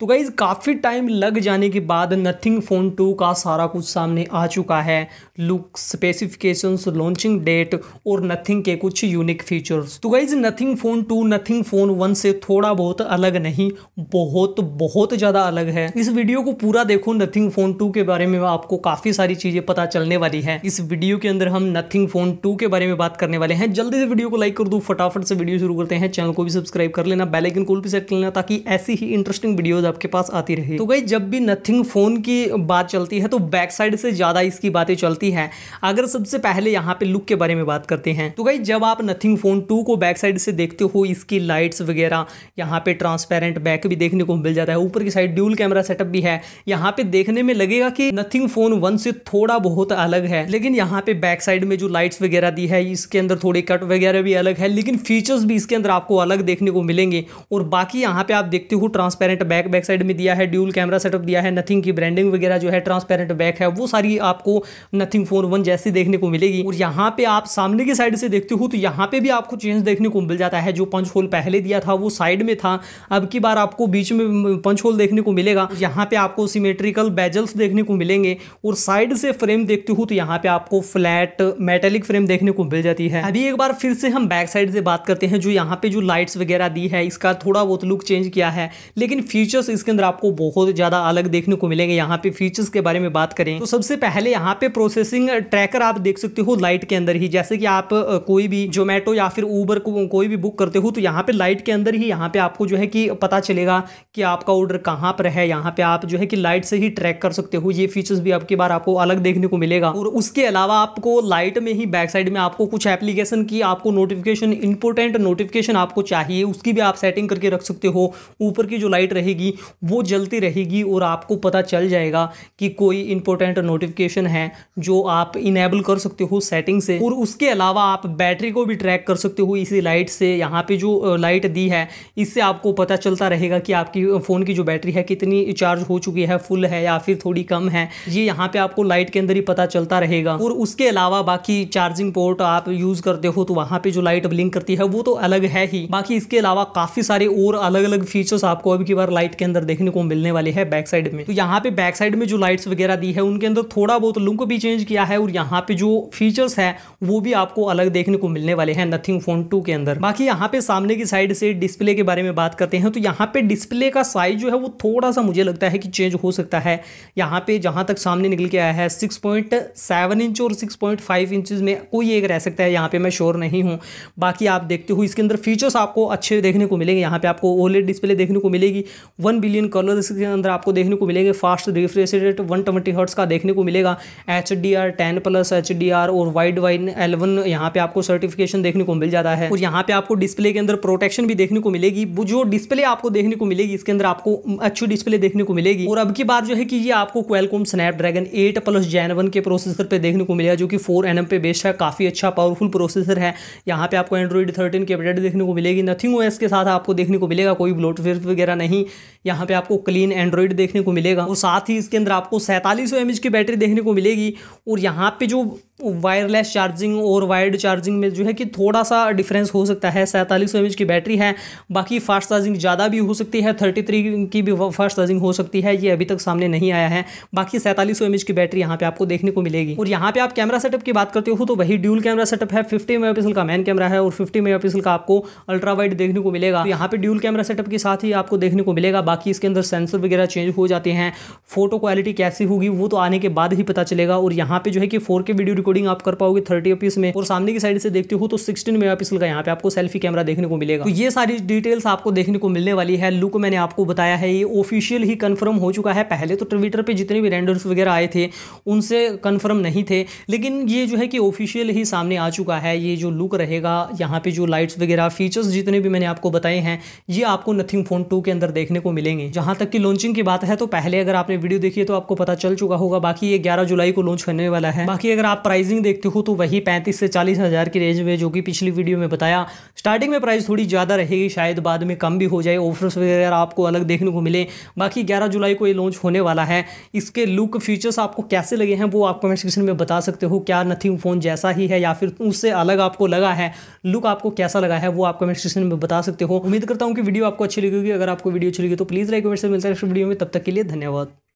तो गाइज़ काफ़ी टाइम लग जाने के बाद नथिंग फ़ोन टू का सारा कुछ सामने आ चुका है। लुक स्पेसिफिकेशंस लॉन्चिंग डेट और नथिंग के कुछ unique features so guys nothing phone two nothing phone one से थोड़ा बहुत अलग नहीं, बहुत बहुत ज़्यादा अलग है। इस वीडियो को पूरा देखो नथिंग फ़ोन टू के बारे में आपको काफ़ी सारी चीज़ें पता चलने वाली है। इस वीडियो के अंदर हम नथिंग फ़ोन टू के बारे में बात करने वाले हैं। जल्दी से वीडियो को लाइक कर दो, फटाफट से वीडियो शुरू करते हैं। चैनल को भी सब्सक्राइब कर लेना बेलाइकन कोल भी सेट कर लेना ताकि ऐसी ही इंटरेस्टिंग वीडियोज़ आपके पास आती रहे। तो गई, जब भी नथिंग फ़ोन की बात चलती है तो बैक साइड से ज़्यादा इसकी बातें चलती हैं। अगर सबसे पहले यहाँ पे लुक के बारे में बात करते हैं तो गई, जब आप नथिंग फ़ोन टू को बैक साइड से देखते हो, इसकी लाइट्स वगैरह, यहाँ पे ट्रांसपेरेंट बैक भी देखने को मिल जाता है। ऊपर की साइड ड्यूल कैमरा सेटअप भी है। यहाँ पे देखने में लगेगा कि नथिंग फ़ोन वन से थोड़ा बहुत अलग है, लेकिन यहाँ पे बैक साइड में जो लाइट्स वगैरह दी है, इसके अंदर थोड़ी कट वगैरह भी अलग है, लेकिन फीचर्स भी इसके अंदर आपको अलग देखने को मिलेंगे। और बाकी यहाँ पे आप देखते हो ट्रांसपेरेंट बैक बैक साइड में दिया है ड्यूल कैमरा सेटअप दिया है नथिंग की ब्रांडिंग वगैरह जो है ट्रांसपेरेंट बैक है, वो सारी आपको नथिंग फ़ोन वन जैसी देखने को मिलेगी। और यहाँ पे आप सामने की साइड से देखते हो तो यहाँ पे भी आपको चेंज देखने को मिल जाता है, जो पंच होल पहले दिया था, वो साइड में था, अब की बार आपको बीच में पंच होल देखने को मिलेगा। यहाँ पे आपको सिमेट्रिकल बैजल्स देखने को मिलेंगे, और साइड से फ्रेम देखते हो तो यहाँ पे आपको फ्लैट मेटेलिक फ्रेम देखने को मिल जाती है। अभी एक बार फिर से हम बैक साइड से बात करते हैं, जो यहाँ पे जो लाइट्स वगैरह दी है, इसका थोड़ा बहुत लुक चेंज किया है, लेकिन फीचर्स इसके अंदर आपको बहुत ज़्यादा अलग देखने को मिलेंगे। यहाँ पे फीचर्स के बारे में बात करें तो सबसे पहले यहाँ पे प्रोसेसिंग ट्रैकर आप देख सकते हो लाइट के अंदर ही। जैसे कि आप कोई भी जोमेटो या फिर ऊबर को, कोई भी बुक करते हो तो यहाँ पे लाइट के अंदर ही यहाँ पे आपको जो है कि पता चलेगा कि आपका ऑर्डर कहाँ पर है। यहाँ पे आप जो है कि लाइट से ही ट्रैक कर सकते हो। ये फीचर्स भी आपकी बार आपको अलग देखने को मिलेगा। और उसके अलावा आपको लाइट में ही बैक साइड में आपको कुछ एप्लीकेशन की आपको नोटिफिकेशन इंपोर्टेंट नोटिफिकेशन आपको चाहिए। उसकी भी आप सेटिंग करके रख सकते हो। ऊपर की जो लाइट रहेगी वो जलती रहेगी और आपको पता चल जाएगा कि कोई इंपॉर्टेंट नोटिफिकेशन है जो आप इनेबल कर सकते हो सेटिंग से। और उसके अलावा आप बैटरी को भी ट्रैक कर सकते हो इसी लाइट से। यहाँ पे जो लाइट दी है, इससे आपको पता चलता रहेगा कि आपकी फ़ोन की जो बैटरी है कितनी चार्ज हो चुकी है फुल है या फिर थोड़ी कम है। ये यहाँ पे आपको लाइट के अंदर ही पता चलता रहेगा। और उसके अलावा बाकी चार्जिंग पोर्ट आप यूज़ करते हो तो वहाँ पे जो लाइट ब्लिंक करती है वो तो अलग है ही। बाकी इसके अलावा काफ़ी सारे और अलग अलग फीचर्स आपको अभी की बार लाइट के अंदर देखने को मिलने वाले हैं बैक साइड में। तो यहाँ पे बैक साइड में जो लाइट्स वगैरह दी है, उनके अंदर थोड़ा बहुत लुक भी चेंज किया है और यहाँ पे जो फीचर्स है, वो भी आपको अलग देखने को मिलने वाले हैं नथिंग फ़ोन टू के अंदर। बाकी यहाँ पे सामने की साइड से डिस्प्ले के बारे में बात करते हैं तो यहाँ पे डिस्प्ले का साइज़ जो है, वो थोड़ा सा मुझे लगता है कि चेंज हो सकता है। यहाँ पे जहाँ तक सामने निकल के आया है सिक्स पॉइंट सेवन इंच और सिक्स पॉइंट में कोई एक रह सकता है, यहाँ पे मैं श्योर नहीं हूँ। बाकी आप देखते हो, इसके अंदर फीचर्स आपको अच्छे देखने को मिलेंगे, यहाँ पे आपको ओलेड डिस्प्ले देखने को मिलेगी। वन बिलियन कलर इसके अंदर आपको देखने को मिलेंगे। Fast refresh rate one twenty hertz का देखने को मिलेगा। H D R ten plus H D R और वाइड वाइन एलेवन यहाँ पे आपको सर्टिफिकेशन देखने को मिल जाता है। और यहाँ पे आपको डिस्प्ले के अंदर प्रोटेक्शन भी देखने को मिलेगी। वो जो डिस्प्ले आपको देखने को मिलेगी, इसके अंदर आपको अच्छी डिस्प्ले देखने को मिलेगी। और अब की बात जो है कि ये आपको Qualcomm Snapdragon eight plus gen one के प्रोसेसर पे देखने को मिलेगा, जो कि फोर एन पे बेस्ड है। काफ़ी अच्छा पावरफुल प्रोसेसर है। यहाँ पे आपको एंड्रॉइड थर्टीन की अपडेट देखने को मिलेगी। नथिंग ओएस के साथ आपको देखने को मिलेगा। कोई ब्लोटवेयर वगैरह नहीं। यहाँ पे आपको क्लीन एंड्रॉयड देखने को मिलेगा और साथ ही इसके अंदर आपको सैंतालीस सौ की बैटरी देखने को मिलेगी और यहाँ पे जो वायरलेस चार्जिंग और वायर्ड चार्जिंग में जो है कि थोड़ा सा डिफरेंस हो सकता है। सैंतालीस सौ की बैटरी है। बाकी फास्ट चार्जिंग ज़्यादा भी हो सकती है। थर्टी थ्री की भी फास्ट चार्जिंग हो सकती है। ये अभी तक सामने नहीं आया है। बाकी सैंतालीस सौ की बैटरी यहाँ पे आपको देखने को मिलेगी। और यहाँ पे आप कैमरा सेटअप की बात करते हो तो वही ड्यूल कैमरा सेटअप है। फिफ्टी मेगा का मैन कैमरा है और फिफ्टी मेगा का आपको अल्ट्रा वाइड देखने को मिलेगा। तो यहाँ पे ड्यूल कैमरा सेटअप के साथ ही आपको देखने को मिलेगा। बाकी इसके अंदर सेंसर वगैरह चेंज हो जाते हैं। फ़ोटो क्वालिटी कैसी होगी वो तो आने के बाद ही पता चलेगा। और यहाँ पे जो है कि फोर वीडियो रिकॉर्डिंग आप कर पाओगे थर्टी एपीएस में। और सामने की साइड से देखते हो तो सिक्सटीन मेगापिक्सल का यहाँ पे आपको सेल्फी कैमरा देखने को मिलेगा। तो ये सारी डिटेल्स आपको देखने को मिलने वाली है। लुक मैंने आपको बताया है, ये ऑफिशियल ही कंफर्म हो चुका है। पहले तो ट्विटर पे जितने भी रेंडर्स वगैरह आए थे, उनसे कंफर्म नहीं थे। लेकिन ये जो है कि ऑफिशियल ही सामने आ चुका है। ये जो लुक रहेगा, यहाँ पे जो लाइट्स वगैरह फीचर्स जितने भी मैंने आपको बताए हैं, ये आपको नथिंग फ़ोन टू के अंदर देखने को मिलेंगे। जहाँ तक की लॉन्चिंग की बात है तो पहले अगर आपने वीडियो देखी है तो आपको पता चल चुका होगा। बाकी ये ग्यारह जुलाई को लॉन्च करने वाला है। बाकी अगर आप प्राइसिंग देखते हो तो वही पैंतीस से चालीस हज़ार की रेंज में जो कि पिछली वीडियो में बताया। स्टार्टिंग में प्राइस थोड़ी ज़्यादा रहेगी, शायद बाद में कम भी हो जाए ऑफर्स वगैरह आपको अलग देखने को मिले। बाकी ग्यारह जुलाई को ये लॉन्च होने वाला है। इसके लुक फीचर्स आपको कैसे लगे हैं, वो आप कमेंट सेक्शन में बता सकते हो। क्या नथिंग फ़ोन जैसा ही है या फिर उससे अलग आपको लगा है? लुक आपको कैसा लगा है, वो आप कमेंट सेक्शन में बता सकते हो। उम्मीद करता हूँ कि वीडियो आपको अच्छी लगेगी अगर आपको वीडियो अच्छी लगी तो प्लीज़ लाइक कमेंट से मिलता है वीडियो में, तब तक के लिए धन्यवाद।